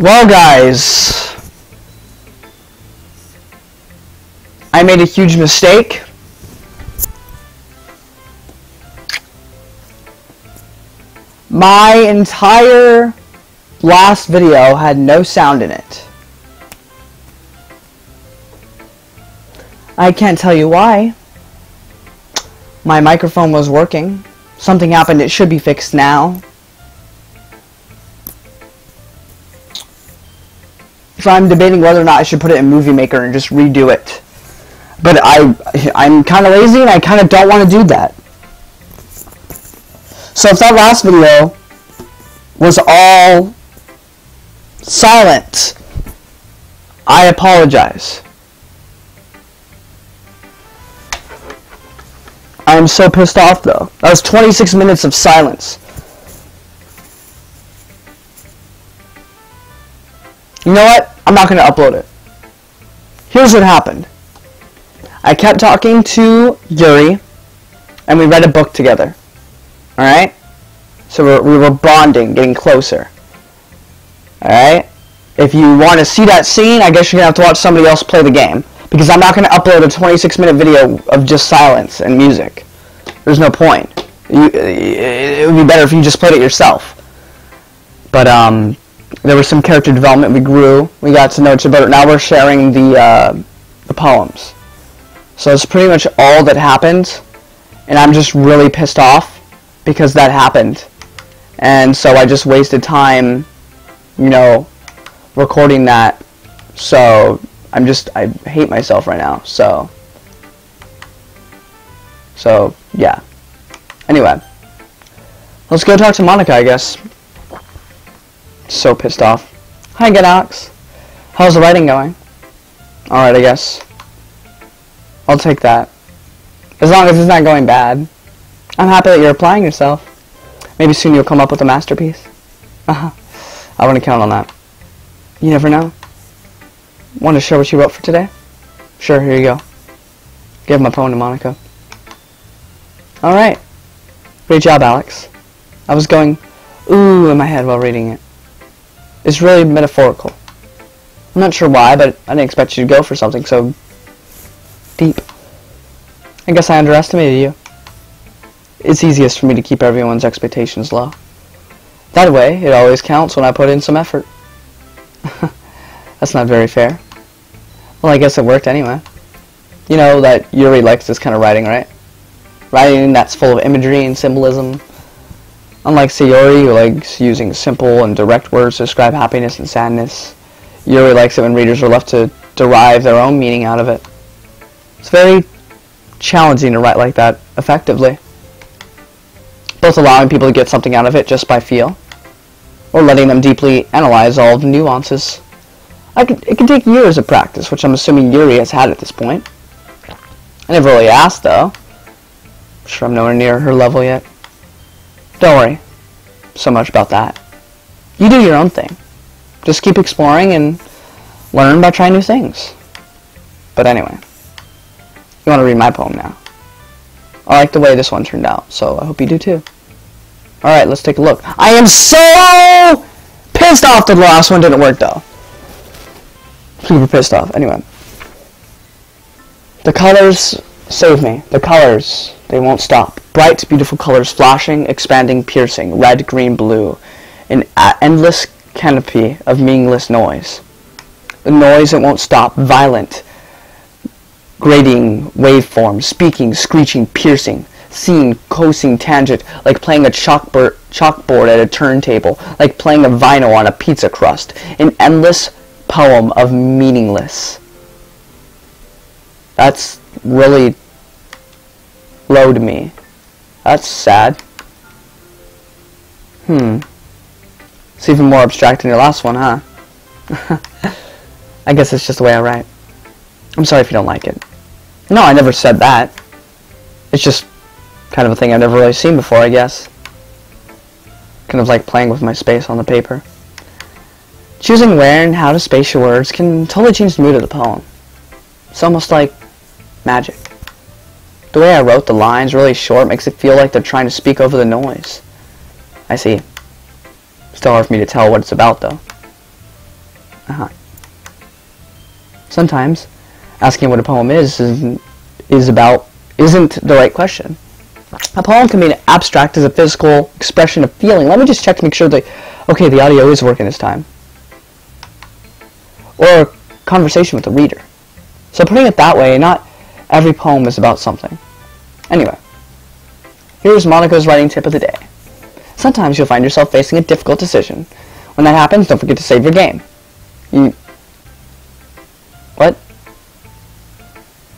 Well, guys, I made a huge mistake. My entire last video had no sound in it. I can't tell you why. My microphone was working. Something happened, it should be fixed now. So I'm debating whether or not I should put it in Movie Maker and just redo it. But I, I'm kind of lazy and I kind of don't want to do that. So if that last video was all silent, I apologize. I am so pissed off though. That was 26 minutes of silence. You know what? I'm not going to upload it. Here's what happened. I kept talking to Yuri, and we read a book together. Alright? So we're, we were bonding, getting closer. Alright? If you want to see that scene, I guess you're going to have to watch somebody else play the game. Because I'm not going to upload a 26 minute video of just silence and music. There's no point. You, it would be better if you just played it yourself. But, um, there was some character development. We grew. We got to know each other. Now we're sharing the uh, the poems. So it's pretty much all that happened, and I'm just really pissed off because that happened, and so I just wasted time, you know, recording that. So I'm just I hate myself right now. So so yeah. Anyway, let's go talk to Monika, I guess. So pissed off. Hi, good Alex. How's the writing going? Alright, I guess. I'll take that. As long as it's not going bad. I'm happy that you're applying yourself. Maybe soon you'll come up with a masterpiece. Uh-huh. I want to count on that. You never know. Want to show what you wrote for today? Sure, here you go. Give my poem to Monika. Alright. Great job, Alex. I was going, ooh, in my head while reading it. It's really metaphorical. I'm not sure why, but I didn't expect you to go for something so deep. I guess I underestimated you. It's easiest for me to keep everyone's expectations low. That way, it always counts when I put in some effort. That's not very fair. Well, I guess it worked anyway. You know that Yuri likes this kind of writing, right? Writing that's full of imagery and symbolism, Unlike Sayori, who likes using simple and direct words to describe happiness and sadness, Yuri likes it when readers are left to derive their own meaning out of it. It's very challenging to write like that effectively. Both allowing people to get something out of it just by feel, or letting them deeply analyze all the nuances. It can take years of practice, which I'm assuming Yuri has had at this point. I never really asked, though. I'm sure I'm nowhere near her level yet. Don't worry so much about that. You do your own thing. Just keep exploring and learn by trying new things. But anyway, you want to read my poem now. I like the way this one turned out, so I hope you do too. Alright, let's take a look. I am so pissed off that the last one didn't work though. Super pissed off. Anyway. The colors save me. The colors, they won't stop. Bright, beautiful colors flashing, expanding, piercing, red, green, blue, an endless canopy of meaningless noise. The noise that won't stop, violent, grating waveforms, speaking, screeching, piercing, scene, coasting, tangent, like playing a chalkboard, chalkboard at a turntable, like playing a vinyl on a pizza crust, an endless poem of meaningless. That's really low to me. That's sad. Hmm. It's even more abstract than your last one, huh? I guess it's just the way I write. I'm sorry if you don't like it. No, I never said that. It's just kind of a thing I've never really seen before, I guess. Kind of like playing with my space on the paper. Choosing where and how to space your words can totally change the mood of the poem. It's almost like magic. The way I wrote the lines really short makes it feel like they're trying to speak over the noise. I see. Still hard for me to tell what it's about, though. Uh-huh. Sometimes asking what a poem is is, is about isn't the right question. A poem can be abstract as a physical expression of feeling. Let me just check to make sure that, okay, the audio is working this time. Or a conversation with the reader. So putting it that way, not every poem is about something. Anyway, here's Monika's writing tip of the day. Sometimes you'll find yourself facing a difficult decision. When that happens, don't forget to save your game. You... What?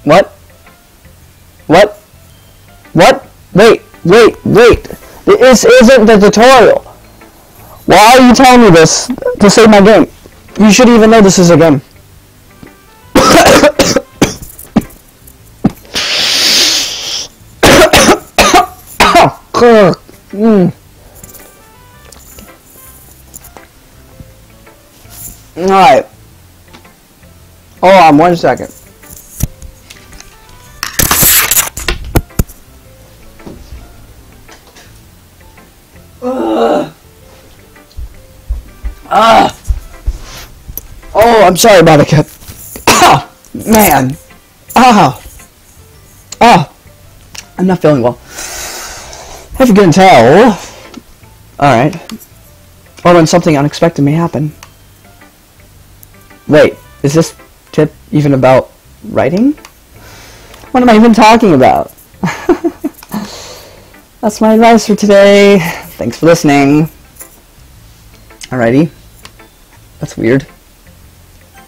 What? What? What? Wait, wait, wait. This isn't the tutorial. Why are you telling me this to save my game? You should even know this is a game. mm. Alright. Hold on one second. Ah. Oh, I'm sorry, Monika. Ah, man. Ah. Ah. I'm not feeling well. If you can tell. Alright. Or when something unexpected may happen. Wait, is this tip even about writing? What am I even talking about? That's my advice for today. Thanks for listening. Alrighty. That's weird.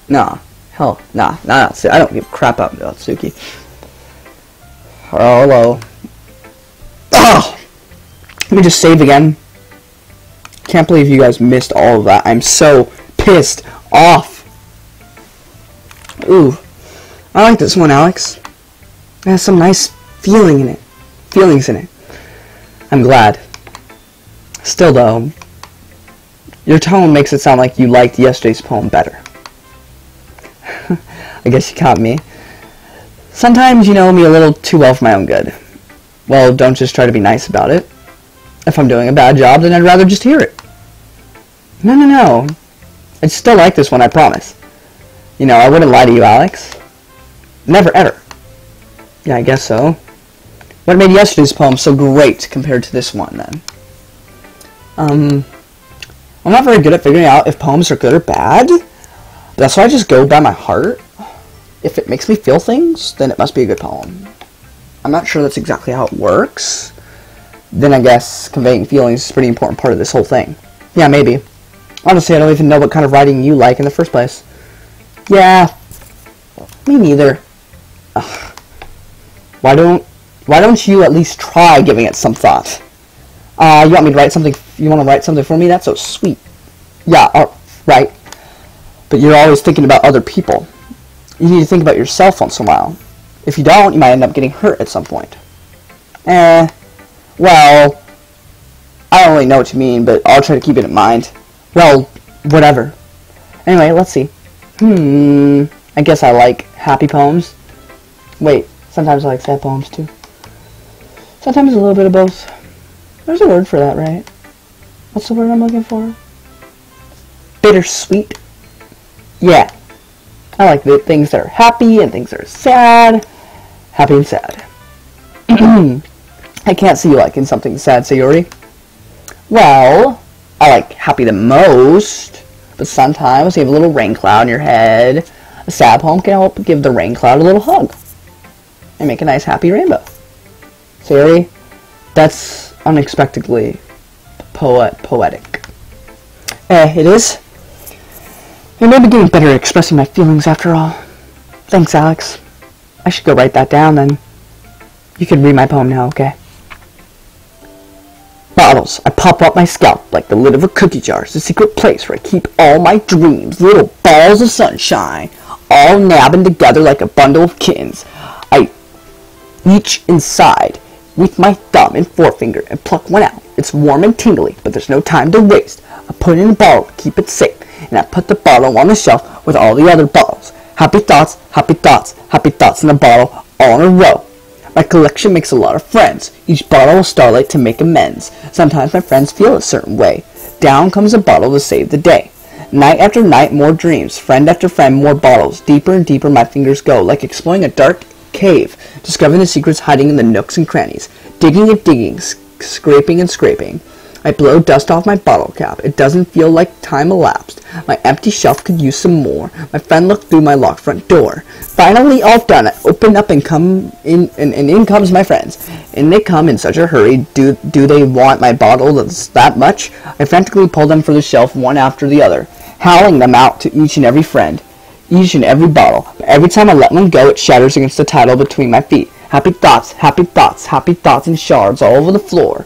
Nah. Hell, nah, nah. I don't give crap about Suki. Hello. Oh! Let me just save again. Can't believe you guys missed all of that. I'm so pissed off. Ooh. I like this one, Alex. It has some nice feeling in it. Feelings in it. I'm glad. Still, though, your tone makes it sound like you liked yesterday's poem better. I guess you caught me. Sometimes you know me a little too well for my own good. Well, don't just try to be nice about it. If I'm doing a bad job, then I'd rather just hear it. No, no, no. I'd still like this one, I promise. You know, I wouldn't lie to you, Alex. Never, ever. Yeah, I guess so. What made yesterday's poem so great compared to this one, then? Um, I'm not very good at figuring out if poems are good or bad. That's why I just go by my heart. If it makes me feel things, then it must be a good poem. I'm not sure that's exactly how it works. Then I guess conveying feelings is a pretty important part of this whole thing. Yeah, maybe. Honestly, I don't even know what kind of writing you like in the first place. Yeah, me neither. Ugh. Why don't why don't you at least try giving it some thought? Uh, you want me to write something? You want to write something for me? That's so sweet. Yeah, uh, right. But you're always thinking about other people. You need to think about yourself once in a while. If you don't, you might end up getting hurt at some point. Eh, well, I don't really know what you mean, but I'll try to keep it in mind. Well, whatever. Anyway, let's see. Hmm, I guess I like happy poems. Wait, sometimes I like sad poems too. Sometimes a little bit of both. There's a word for that, right? What's the word I'm looking for? Bittersweet. Yeah. I like the things that are happy and things that are sad. Happy and sad. I can't see you liking something sad, Sayori. Well, I like happy the most, but sometimes you have a little rain cloud in your head. A sad poem can help give the rain cloud a little hug and make a nice happy rainbow. Sayori, that's unexpectedly poet poetic. Eh, it is. I may be getting better at expressing my feelings after all. Thanks, Alex. I should go write that down then. You can read my poem now, okay? Bottles. I pop up my scalp like the lid of a cookie jar. It's a secret place where I keep all my dreams. Little balls of sunshine. All nabbing together like a bundle of kittens. I reach inside with my thumb and forefinger and pluck one out. It's warm and tingly, but there's no time to waste. I put it in a bottle keep it safe, and I put the bottle on the shelf with all the other bottles. Happy thoughts, happy thoughts, happy thoughts in a bottle, all in a row. My collection makes a lot of friends. Each bottle of starlight to make amends. Sometimes my friends feel a certain way. Down comes a bottle to save the day. Night after night, more dreams. Friend after friend, more bottles. Deeper and deeper my fingers go, like exploring a dark cave, discovering the secrets hiding in the nooks and crannies. Digging and digging, scraping and scraping. I blow dust off my bottle cap. It doesn't feel like time elapsed. My empty shelf could use some more. My friend looked through my locked front door. Finally, all done. I open up and come in, and, and in comes my friends. And they come in such a hurry. Do do they want my bottle that much? I frantically pull them from the shelf one after the other, howling them out to each and every friend, each and every bottle. But every time I let one go, it shatters against the title between my feet. Happy thoughts, happy thoughts, happy thoughts in shards all over the floor.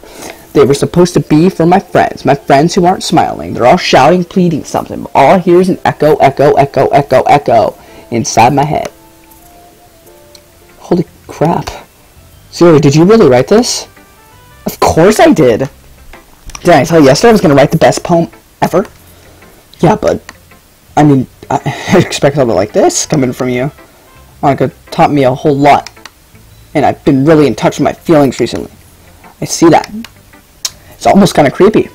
They were supposed to be for my friends, my friends who aren't smiling. They're all shouting, pleading something. All I hear is an echo, echo, echo, echo, echo inside my head. Holy crap. Sayori, did you really write this? Of course I did. Did I tell you yesterday I was going to write the best poem ever? Yeah, but, I mean, I expect something like this coming from you. Monika taught me a whole lot. And I've been really in touch with my feelings recently. I see that. It's almost kind of creepy.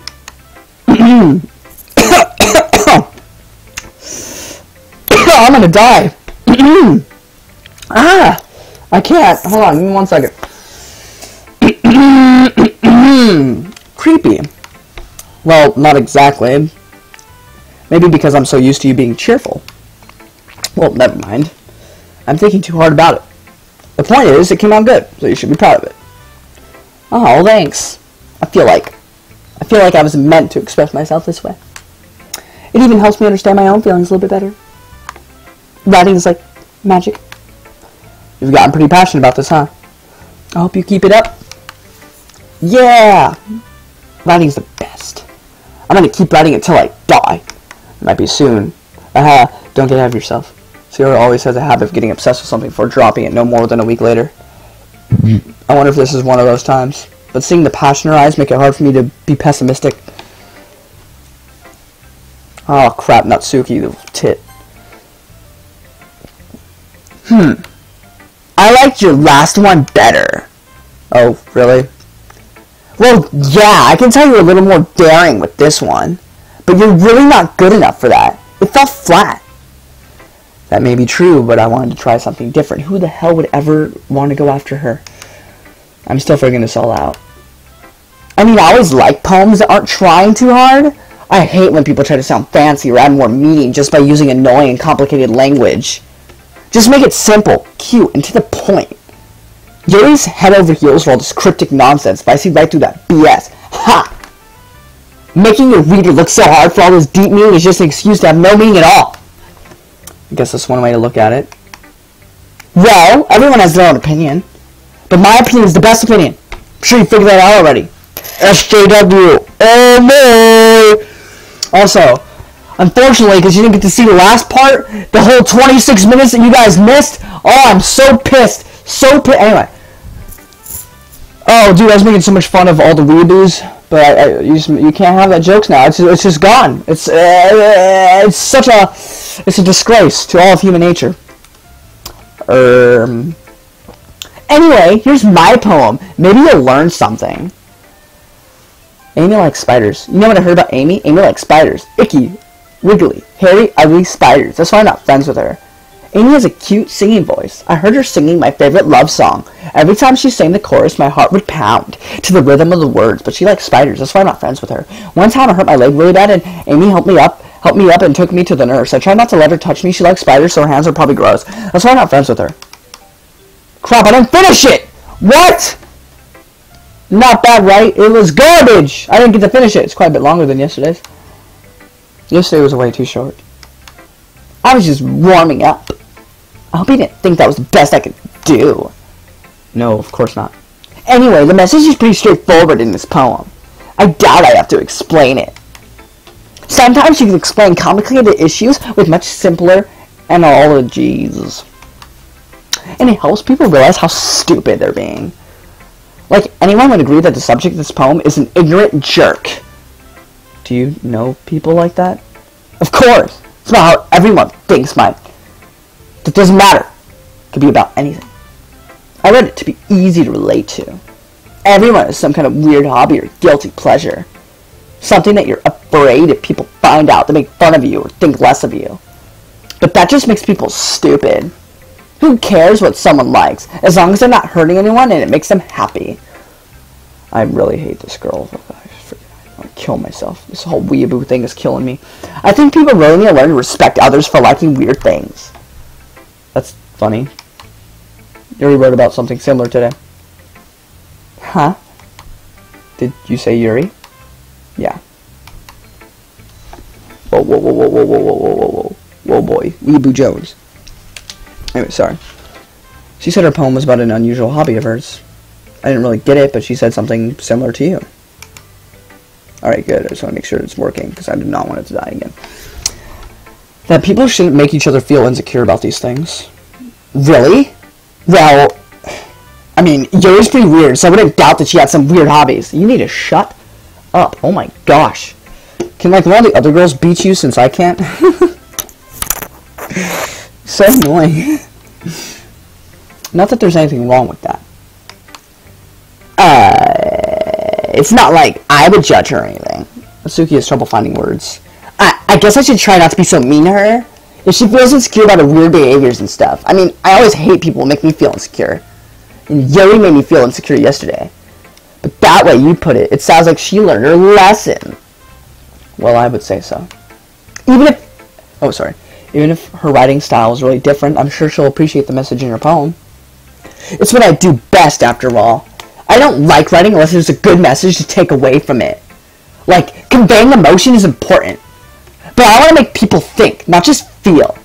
I'm gonna die. ah, I can't. Hold on, give me one second. creepy. Well, not exactly. Maybe because I'm so used to you being cheerful. Well, never mind. I'm thinking too hard about it. The point is, it came out good, so you should be proud of it. Oh, thanks. I feel like I feel like I was meant to express myself this way. It even helps me understand my own feelings a little bit better. Writing is like magic. You've gotten pretty passionate about this, huh? I hope you keep it up. Yeah! Writing's the best. I'm gonna keep writing until I die. It might be soon. Aha, don't get ahead of yourself. Sayori always has a habit of getting obsessed with something before dropping it no more than a week later. Mm-hmm. I wonder if this is one of those times. But seeing the passion in her eyes make it hard for me to be pessimistic. Oh crap, Natsuki, the tit. Hmm. I liked your last one better. Oh, really? Well, yeah, I can tell you're a little more daring with this one. But you're really not good enough for that. It felt flat. That may be true, but I wanted to try something different. Who the hell would ever want to go after her? I'm still figuring this all out. I mean, I always like poems that aren't trying too hard. I hate when people try to sound fancy or add more meaning just by using annoying and complicated language. Just make it simple, cute, and to the point. You Yuri's head over heels for all this cryptic nonsense, but I see right through that BS. Ha! Making your reader look so hard for all this deep meaning is just an excuse to have no meaning at all. I guess that's one way to look at it. Well, everyone has their own opinion. But my opinion is the best opinion. I'm sure you figured that out already. SJW. Oh no! Also, unfortunately, because you didn't get to see the last part, the whole 26 minutes that you guys missed, oh, I'm so pissed. So pissed. Anyway. Oh, dude, I was making so much fun of all the weeaboos, but I, I, you, just, you can't have that jokes now. It's, it's just gone. It's, uh, it's such a, it's a disgrace to all of human nature. Um, anyway, here's my poem. Maybe you'll learn something. Amy likes spiders. You know what I heard about Amy? Amy likes spiders. Icky, wiggly, hairy, ugly spiders. That's why I'm not friends with her. Amy has a cute singing voice. I heard her singing my favorite love song. Every time she sang the chorus, my heart would pound to the rhythm of the words, but she likes spiders. That's why I'm not friends with her. One time I hurt my leg really bad, and Amy helped me up, helped me up and took me to the nurse. I tried not to let her touch me. She likes spiders, so her hands are probably gross. That's why I'm not friends with her. Crap, I didn't finish it! What? Not bad, right? It was garbage! I didn't get to finish it. It's quite a bit longer than yesterday's. Yesterday was way too short. I was just warming up. I hope you didn't think that was the best I could do. No, of course not. Anyway, the message is pretty straightforward in this poem. I doubt I have to explain it. Sometimes you can explain complicated issues with much simpler analogies. And it helps people realize how stupid they're being. Like, anyone would agree that the subject of this poem is an ignorant jerk. Do you know people like that? Of course! It's about how everyone thinks mine. It doesn't matter. It could be about anything. I read it to be easy to relate to. Everyone has some kind of weird hobby or guilty pleasure. Something that you're afraid if people find out to make fun of you or think less of you. But that just makes people stupid. Who cares what someone likes, as long as they're not hurting anyone and it makes them happy. I really hate this girl. I want to kill myself. This whole weeaboo thing is killing me. I think people really need to learn to respect others for liking weird things. That's funny. Yuri wrote about something similar today. Huh? Did you say Yuri? Yeah. Whoa, whoa, whoa, whoa, whoa, whoa, whoa, whoa, whoa, whoa. Whoa, boy. Weeaboo Jones. Anyway, sorry. She said her poem was about an unusual hobby of hers. I didn't really get it, but she said something similar to you. Alright, good. I just want to make sure it's working, because I do not want it to die again. That people shouldn't make each other feel insecure about these things. Really? Well, I mean, Yuri's pretty weird, so I wouldn't doubt that she had some weird hobbies. You need to shut up. Oh my gosh. Can, like, one of the other girls beat you since I can't? so annoying. Not that there's anything wrong with that. Uh, it's not like I would judge her or anything. Natsuki has trouble finding words. I, I guess I should try not to be so mean to her. If she feels insecure about her weird behaviors and stuff. I mean, I always hate people who make me feel insecure. And made me feel insecure yesterday. But that way you put it, it sounds like she learned her lesson. Well, I would say so. Even if... Oh, sorry. Even if her writing style is really different, I'm sure she'll appreciate the message in your poem. It's what I do best, after all. I don't like writing unless there's a good message to take away from it. Like, conveying emotion is important. But I want to make people think, not just feel.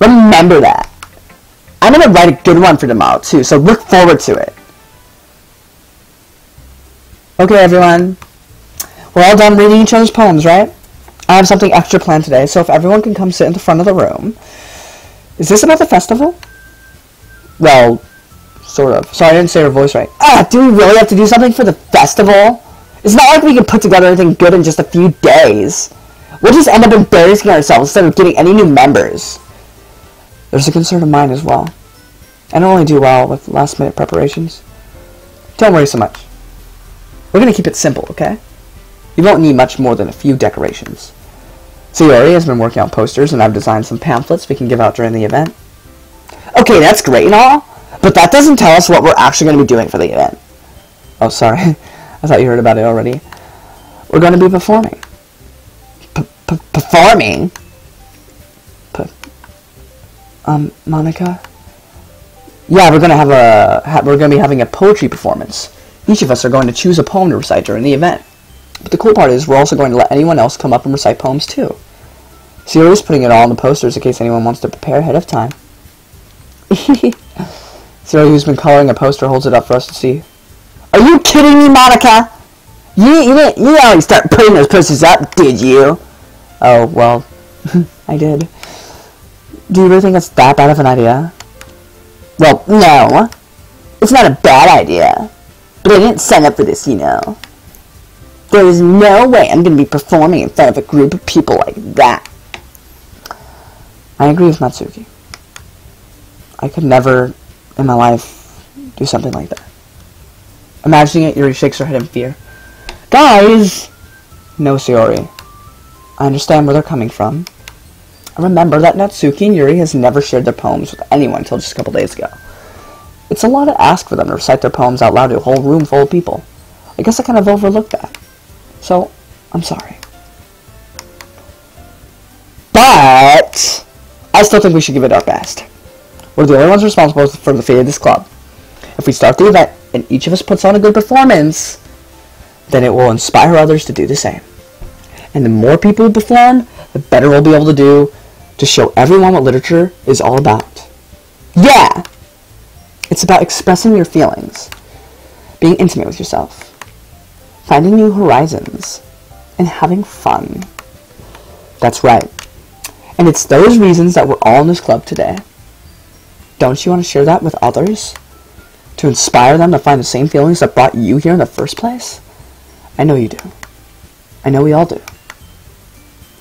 Remember that. I'm going to write a good one for tomorrow, too, so look forward to it. Okay, everyone. We're all done reading each other's poems, right? I have something extra planned today, so if everyone can come sit in the front of the room. Is this about the festival? Well, sort of. Sorry, I didn't say her voice right. Ah, do we really have to do something for the festival? It's not like we can put together anything good in just a few days. We'll just end up embarrassing ourselves instead of getting any new members. There's a concern of mine as well. I don't only do well with last minute preparations. Don't worry so much. We're gonna keep it simple, okay? You won't need much more than a few decorations. Sayori has been working on posters and I've designed some pamphlets we can give out during the event. Okay, that's great and all, but that doesn't tell us what we're actually going to be doing for the event. Oh, sorry. I thought you heard about it already. We're going to be performing. P performing? P um, Monika? Yeah, we're going to have a, ha we're going to be having a poetry performance. Each of us are going to choose a poem to recite during the event. But the cool part is we're also going to let anyone else come up and recite poems too. Sayori's putting it all on the posters in case anyone wants to prepare ahead of time. Sayori, who's been coloring a poster, holds it up for us to see. Are you kidding me, Monika? You, you didn't you didn't start putting those posters up, did you? Oh, well, I did. Do you really think that's that bad of an idea? Well, no. It's not a bad idea. But I didn't sign up for this, you know. There is no way I'm going to be performing in front of a group of people like that. I agree with Natsuki. I could never in my life do something like that. Imagining it, Yuri shakes her head in fear. Guys! No, Sayori. I understand where they're coming from. I remember that Natsuki and Yuri has never shared their poems with anyone until just a couple days ago. It's a lot to ask for them to recite their poems out loud to a whole room full of people. I guess I kind of overlooked that. So, I'm sorry. But, I still think we should give it our best. We're the only ones responsible for the fate of this club. If we start the event and each of us puts on a good performance, then it will inspire others to do the same. And the more people perform, the better we'll be able to do to show everyone what literature is all about. Yeah! It's about expressing your feelings, being intimate with yourself, finding new horizons, and having fun. That's right. And it's those reasons that we're all in this club today. Don't you want to share that with others? To inspire them to find the same feelings that brought you here in the first place? I know you do. I know we all do.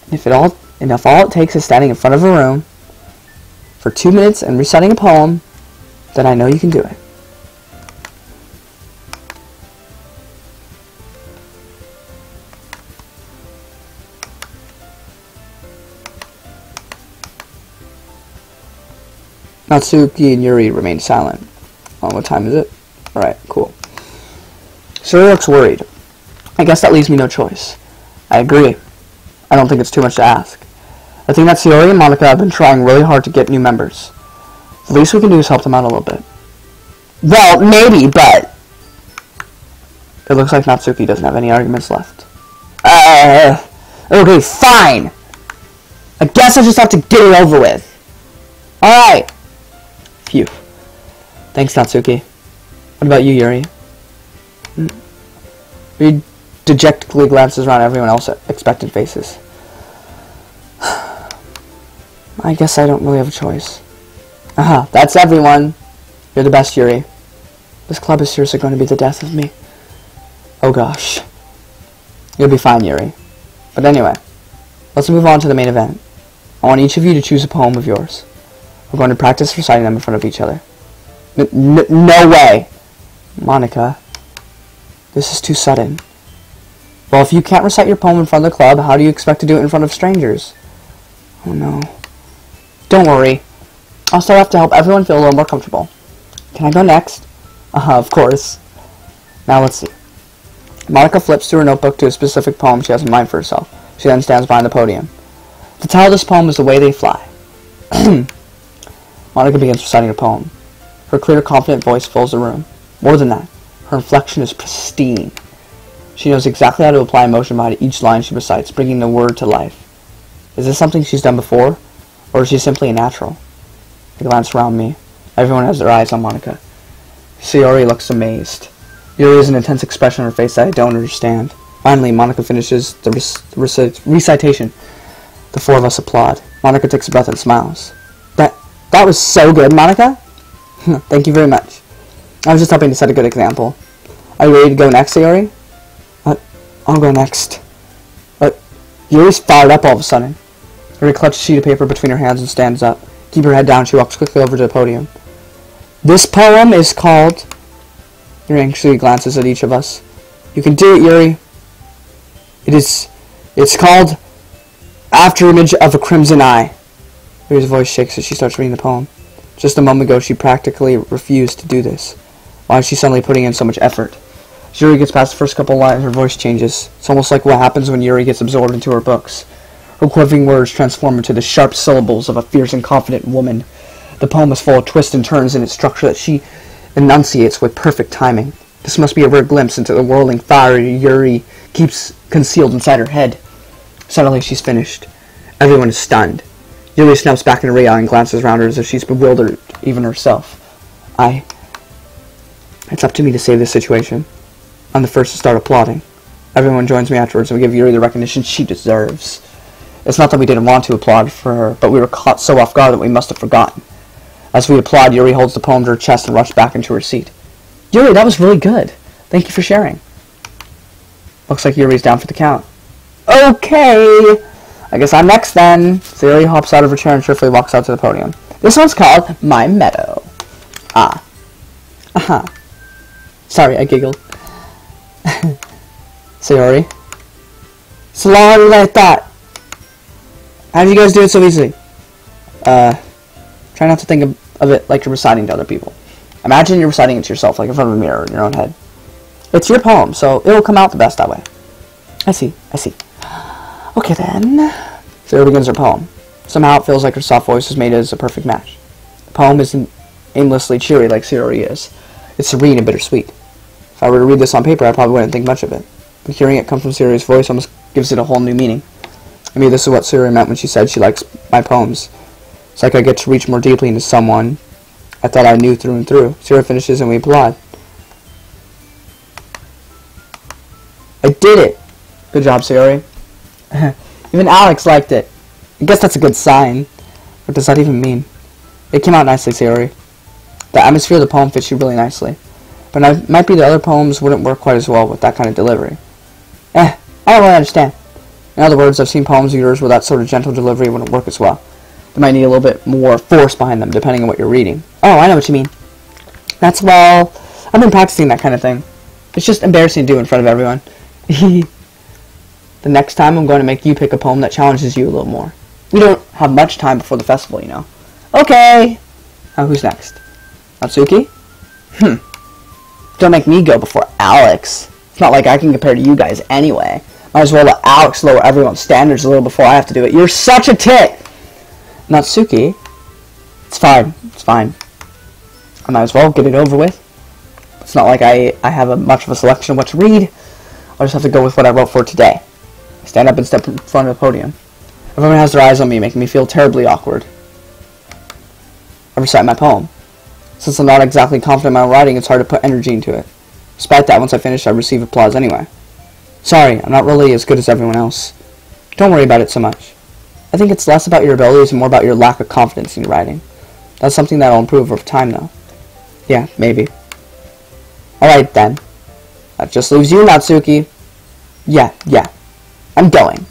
And if it all and if all it takes is standing in front of a room for two minutes and reciting a poem, then I know you can do it. Natsuki and Yuri remain silent. Oh, what time is it? Alright, cool. Sayori looks worried. I guess that leaves me no choice. I agree. I don't think it's too much to ask. I think that Sayori and Monika have been trying really hard to get new members. The least we can do is help them out a little bit. Well, maybe, but... It looks like Natsuki doesn't have any arguments left. Uh, okay, fine. I guess I just have to get it over with. Alright. Phew. Thanks, Natsuki. What about you, Yuri? Hmm. He dejectedly glances around everyone else at expectant faces. I guess I don't really have a choice. Aha, that's everyone. You're the best, Yuri. This club is seriously going to be the death of me. Oh gosh. You'll be fine, Yuri. But anyway, let's move on to the main event. I want each of you to choose a poem of yours. We're going to practice reciting them in front of each other. N no way! Monika, this is too sudden. Well, if you can't recite your poem in front of the club, how do you expect to do it in front of strangers? Oh no. Don't worry. I'll start off to help everyone feel a little more comfortable. Can I go next? Uh-huh, of course. Now let's see. Monika flips through her notebook to a specific poem she has in mind for herself. She then stands behind the podium. The title of this poem is The Way They Fly. Monika begins reciting her poem. Her clear, confident voice fills the room. More than that, her inflection is pristine. She knows exactly how to apply emotion behind each line she recites, bringing the word to life. Is this something she's done before, or is she simply a natural? I glance around me. Everyone has their eyes on Monika. Sayori looks amazed. Yuri has an intense expression on her face that I don't understand. Finally, Monika finishes the rec recitation. The four of us applaud. Monika takes a breath and smiles. That was so good, Monika. Thank you very much. I was just hoping to set a good example. Are you ready to go next, Sayori? Uh, I'll go next. But Yuri's fired up all of a sudden. Yuri clutches a sheet of paper between her hands and stands up. Keep her head down, she walks quickly over to the podium. This poem is called... Yuri anxiously glances at each of us. You can do it, Yuri. It is... It's called... After Image of a Crimson Eye. Yuri's voice shakes as she starts reading the poem. Just a moment ago, she practically refused to do this. Why is she suddenly putting in so much effort? As Yuri gets past the first couple lines, her voice changes. It's almost like what happens when Yuri gets absorbed into her books. Her quivering words transform into the sharp syllables of a fierce and confident woman. The poem is full of twists and turns in its structure that she enunciates with perfect timing. This must be a rare glimpse into the whirling fire Yuri keeps concealed inside her head. Suddenly she's finished. Everyone is stunned. Yuri snaps back into Ria and glances around her as if she's bewildered, even herself. I... It's up to me to save this situation. I'm the first to start applauding. Everyone joins me afterwards and we give Yuri the recognition she deserves. It's not that we didn't want to applaud for her, but we were caught so off guard that we must have forgotten. As we applaud, Yuri holds the poem to her chest and rushes back into her seat. Yuri, that was really good. Thank you for sharing. Looks like Yuri's down for the count. Okay. I guess I'm next then. Yuri hops out of her chair and cheerfully walks out to the podium. This one's called My Meadow. Ah. Uh-huh. Sorry, I giggled. Sayori. Salon like that. How did you guys do it so easily? Uh, try not to think of, of it like you're reciting to other people. Imagine you're reciting it to yourself, like in front of a mirror in your own head. It's your poem, so it will come out the best that way. I see, I see. Okay then. Sayori begins her poem. Somehow it feels like her soft voice is made as a perfect match. The poem isn't aimlessly cheery like Sayori is. It's serene and bittersweet. If I were to read this on paper, I probably wouldn't think much of it. But hearing it come from Sayori's voice almost gives it a whole new meaning. I mean, this is what Sayori meant when she said she likes my poems. It's like I get to reach more deeply into someone I thought I knew through and through. Sayori finishes and we applaud. I did it! Good job, Sayori. even Alex liked it. I guess that's a good sign. What does that even mean? It came out nicely, Sayori. The atmosphere of the poem fits you really nicely. But might be the other poems wouldn't work quite as well with that kind of delivery. Eh, I don't really understand. In other words, I've seen poems of yours where that sort of gentle delivery wouldn't work as well. They might need a little bit more force behind them, depending on what you're reading. Oh, I know what you mean. That's, well, I've been practicing that kind of thing. It's just embarrassing to do in front of everyone. the next time I'm going to make you pick a poem that challenges you a little more. We don't have much time before the festival, you know. Okay. Oh, who's next? Natsuki? Hmm. Don't make me go before Alex. It's not like I can compare to you guys anyway. Might as well let Alex lower everyone's standards a little before I have to do it. You're such a tit! Natsuki? It's fine. It's fine. I might as well get it over with. It's not like I, I have a much of a selection of what to read. I'll just have to go with what I wrote for today. Stand up and step in front of the podium. Everyone has their eyes on me, making me feel terribly awkward. I recite my poem. Since I'm not exactly confident in my writing, it's hard to put energy into it. Despite that, once I finish, I receive applause anyway. Sorry, I'm not really as good as everyone else. Don't worry about it so much. I think it's less about your abilities and more about your lack of confidence in your writing. That's something that'll improve over time, though. Yeah, maybe. Alright, then. That just leaves you, Natsuki. Yeah, yeah. I'm going.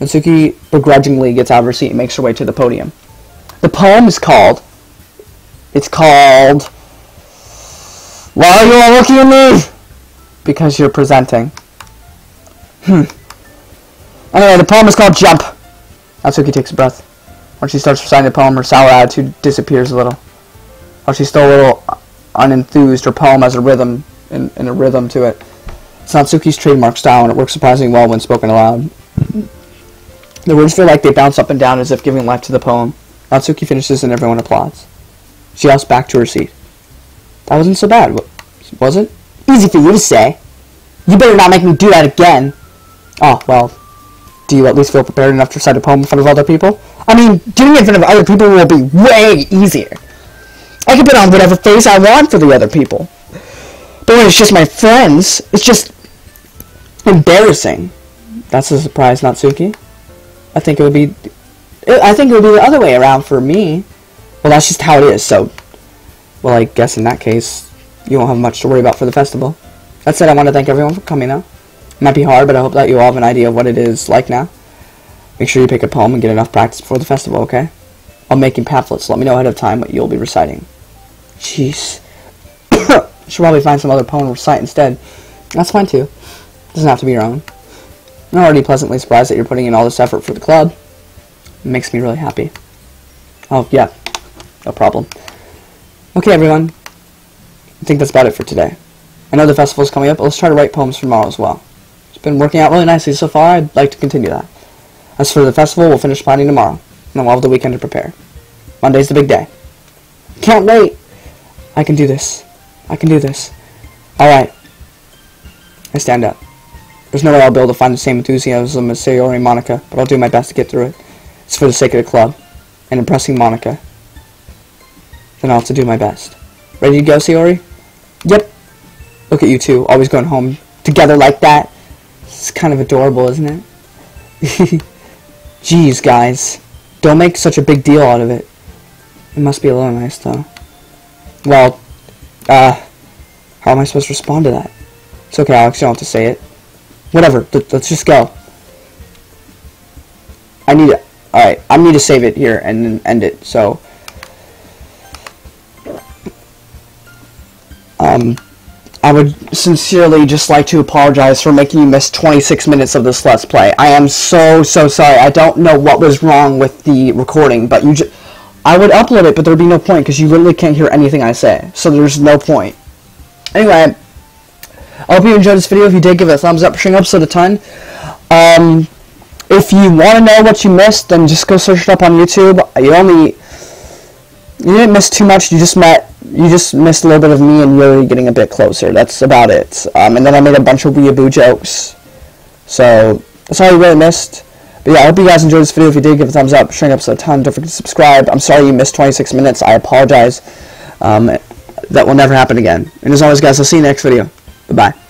Natsuki begrudgingly gets out of her seat and makes her way to the podium. The poem is called... It's called... Why are you all looking at me? Because you're presenting. Hmm. Anyway, the poem is called Jump. Natsuki takes a breath. When she starts reciting the poem, her sour attitude disappears a little. While she's still a little unenthused, her poem has a rhythm and, and a rhythm to it. It's Natsuki's trademark style, and it works surprisingly well when spoken aloud. The words feel like they bounce up and down as if giving life to the poem. Natsuki finishes and everyone applauds. She hops back to her seat. That wasn't so bad, was it? Easy for you to say. You better not make me do that again. Oh, well, do you at least feel prepared enough to recite a poem in front of other people? I mean, doing it in front of other people will be way easier. I can put on whatever face I want for the other people. But when it's just my friends, it's just embarrassing. That's a surprise, Natsuki. I think it would be... I think it would be the other way around for me. Well, that's just how it is, so... Well, I guess in that case, you won't have much to worry about for the festival. That said, I want to thank everyone for coming out. It might be hard, but I hope that you all have an idea of what it is like now. Make sure you pick a poem and get enough practice before the festival, okay? I'm making pamphlets. Let me know ahead of time what you'll be reciting. Jeez. Should probably find some other poem to recite instead. That's fine too. Doesn't have to be your own. I'm already pleasantly surprised that you're putting in all this effort for the club. It makes me really happy. Oh, yeah. No problem. Okay, everyone. I think that's about it for today. I know the festival's coming up, but let's try to write poems for tomorrow as well. It's been working out really nicely so far. I'd like to continue that. As for the festival, we'll finish planning tomorrow, and then we'll have the weekend to prepare. Monday's the big day. Can't wait! I can do this. I can do this. Alright. I stand up. There's no way I'll be able to find the same enthusiasm as Sayori and Monika, but I'll do my best to get through it. It's for the sake of the club, and impressing Monika. Then I'll have to do my best. Ready to go, Sayori? Yep. Look at you two, always going home together like that. It's kind of adorable, isn't it? Jeez, guys. Don't make such a big deal out of it. It must be a little nice, though. Well, uh, how am I supposed to respond to that? It's okay, Alex, you don't have to say it. Whatever, let's just go. I need it. Alright, I need to save it here and then end it, so... Um, I would sincerely just like to apologize for making you miss 26 minutes of this Let's Play. I am so, so sorry. I don't know what was wrong with the recording, but you just... I would upload it, but there would be no point, because you literally can't hear anything I say. So there's no point. Anyway, I hope you enjoyed this video. If you did, give it a thumbs up for up episode a ton. Um, if you want to know what you missed, then just go search it up on YouTube. You only... You didn't miss too much. You just met you just missed a little bit of me and Yuri getting a bit closer. That's about it. Um, and then I made a bunch of weeaboo jokes. So, that's all you really missed. But yeah, I hope you guys enjoyed this video. If you did, give it a thumbs up. Sharing up a ton. Don't forget to subscribe. I'm sorry you missed 26 minutes. I apologize. Um, that will never happen again. And as always, guys, I'll see you next video. Bye-bye.